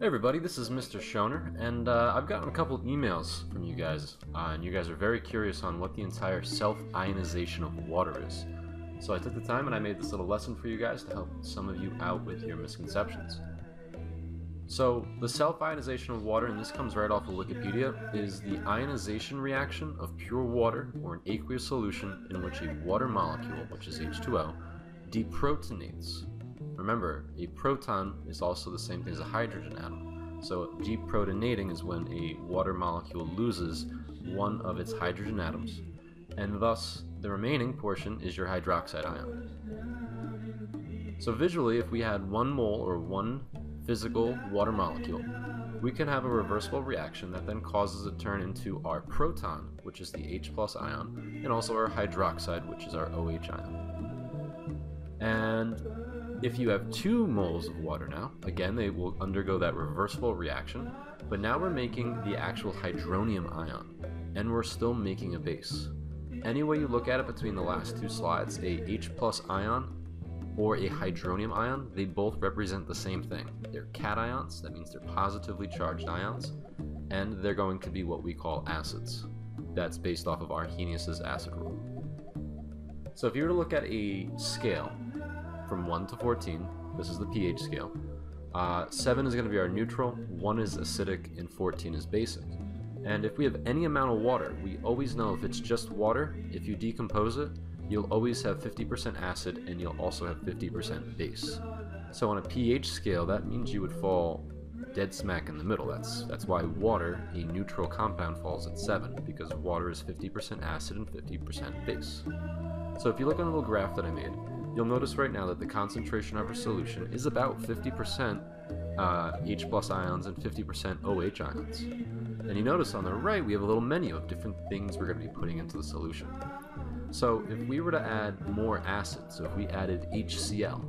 Hey everybody, this is Mr. Schoenherr, and uh, I've gotten a couple emails from you guys, uh, and you guys are very curious on what the entire self-ionization of water is. So I took the time and I made this little lesson for you guys to help some of you out with your misconceptions. So, the self-ionization of water, and this comes right off of Wikipedia, is the ionization reaction of pure water or an aqueous solution in which a water molecule, which is H2O, deprotonates Remember, a proton is also the same thing as a hydrogen atom. So deprotonating is when a water molecule loses one of its hydrogen atoms, and thus the remaining portion is your hydroxide ion. So visually, if we had one mole or one physical water molecule, we can have a reversible reaction that then causes it to turn into our proton, which is the H plus ion, and also our hydroxide, which is our OH ion. And if you have two moles of water now, again, they will undergo that reversible reaction, but now we're making the actual hydronium ion, and we're still making a base. Any way you look at it between the last two slides, a H plus ion or a hydronium ion, they both represent the same thing. They're cations, that means they're positively charged ions, and they're going to be what we call acids. That's based off of Arrhenius' acid rule. So if you were to look at a scale from 1 to 14. This is the pH scale. Uh, 7 is going to be our neutral, 1 is acidic, and 14 is basic. And if we have any amount of water, we always know if it's just water, if you decompose it, you'll always have 50% acid and you'll also have 50% base. So on a pH scale, that means you would fall dead smack in the middle. That's that's why water, a neutral compound, falls at 7, because water is 50% acid and 50% base. So if you look on the little graph that I made, you'll notice right now that the concentration of our solution is about 50% uh, H plus ions and 50% OH ions. And you notice on the right we have a little menu of different things we're going to be putting into the solution. So if we were to add more acid, so if we added HCl,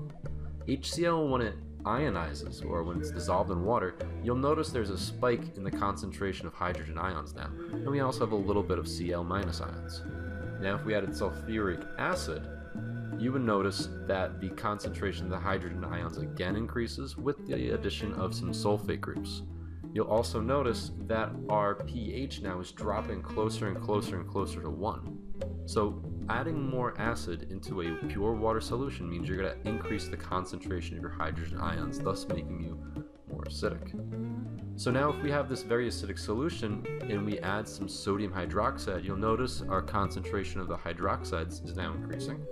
HCl when it ionizes or when it's dissolved in water, you'll notice there's a spike in the concentration of hydrogen ions now, and we also have a little bit of Cl minus ions. Now if we added sulfuric acid, you would notice that the concentration of the hydrogen ions again increases with the addition of some sulfate groups. You'll also notice that our pH now is dropping closer and closer and closer to 1. So adding more acid into a pure water solution means you're going to increase the concentration of your hydrogen ions, thus making you more acidic. So now if we have this very acidic solution and we add some sodium hydroxide, you'll notice our concentration of the hydroxides is now increasing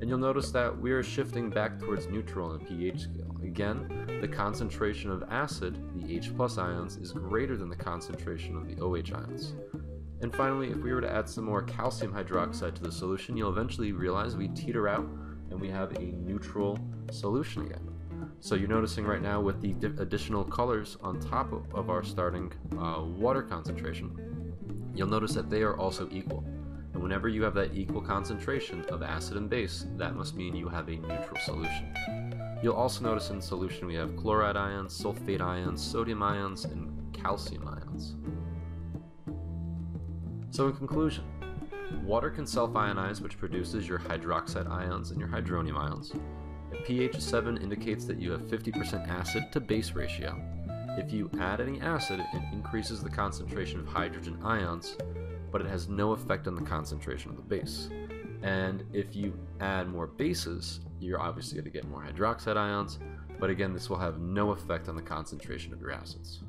and you'll notice that we're shifting back towards neutral on the pH scale. Again, the concentration of acid, the H plus ions, is greater than the concentration of the OH ions. And finally, if we were to add some more calcium hydroxide to the solution, you'll eventually realize we teeter out and we have a neutral solution again. So you're noticing right now with the additional colors on top of, our starting uh, water concentration, you'll notice that they are also equal. And whenever you have that equal concentration of acid and base, that must mean you have a neutral solution. You'll also notice in solution we have chloride ions, sulfate ions, sodium ions, and calcium ions. So in conclusion, water can self-ionize which produces your hydroxide ions and your hydronium ions. A pH of 7 indicates that you have 50% acid to base ratio. If you add any acid, it increases the concentration of hydrogen ions, but it has no effect on the concentration of the base. And if you add more bases, you're obviously going to get more hydroxide ions, but again, this will have no effect on the concentration of your acids.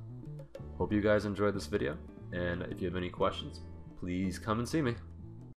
Hope you guys enjoyed this video, and if you have any questions, please come and see me.